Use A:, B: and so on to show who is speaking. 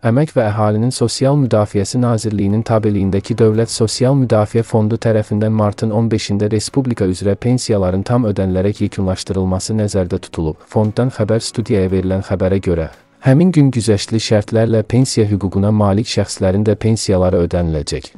A: Əmək və Əhalinin Sosial Müdafiəsi Nazirliyinin tabeliyindəki Dövlət Sosial Müdafiə Fondu tərəfindən martın 15-də respublika üzrə pensiyaların tam ödənilərək yekunlaşdırılması nəzərdə tutulub. Fonddan xəbər studiyaya verilən xəbərə görə, həmin gün güzəştli şərtlərlə pensiya hüququna malik şəxslərin də pensiyaları ödəniləcək.